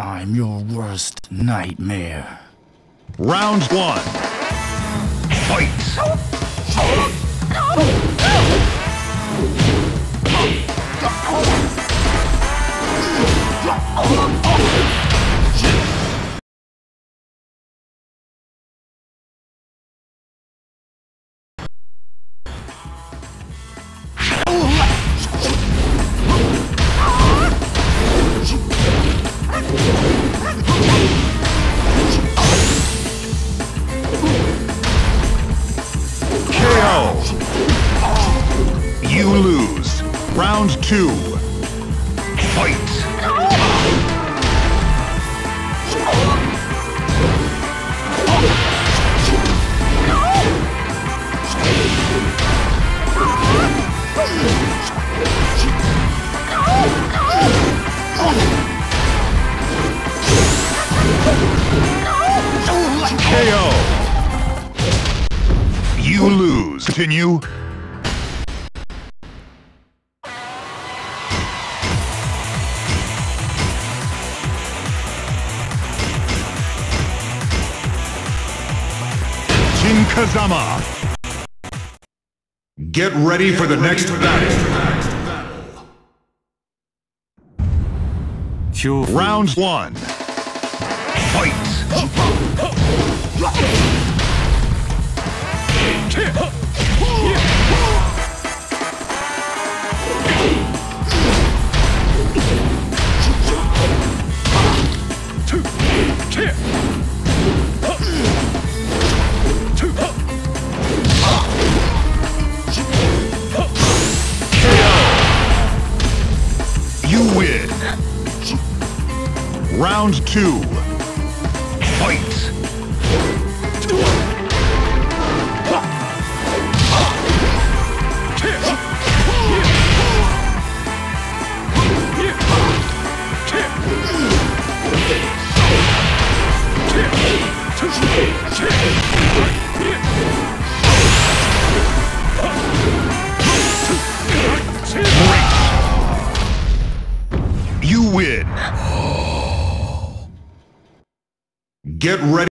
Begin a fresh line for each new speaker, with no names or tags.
I'm your worst nightmare.
Round one. Fight! You lose. Round two. Fight. KO. You lose. Continue. Jin Kazama. Get ready for the next battle. Round one. Fight. Round two. Fight. You win. Get ready.